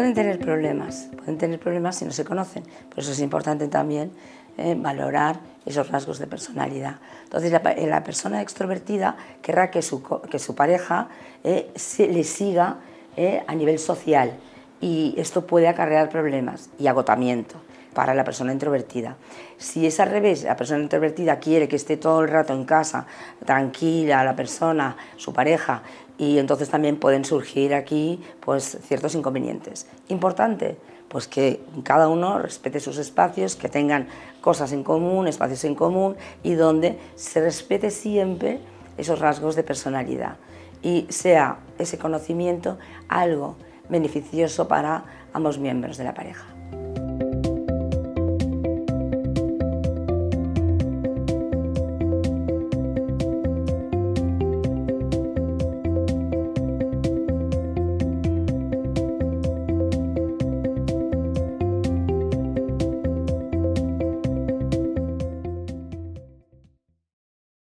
Pueden tener problemas, pueden tener problemas si no se conocen, por eso es importante también eh, valorar esos rasgos de personalidad. Entonces, la, la persona extrovertida querrá que su, que su pareja eh, se, le siga eh, a nivel social. Y esto puede acarrear problemas y agotamiento para la persona introvertida. Si es al revés, la persona introvertida quiere que esté todo el rato en casa, tranquila, la persona, su pareja, y entonces también pueden surgir aquí pues, ciertos inconvenientes. Importante, pues que cada uno respete sus espacios, que tengan cosas en común, espacios en común y donde se respete siempre esos rasgos de personalidad y sea ese conocimiento algo beneficioso para ambos miembros de la pareja.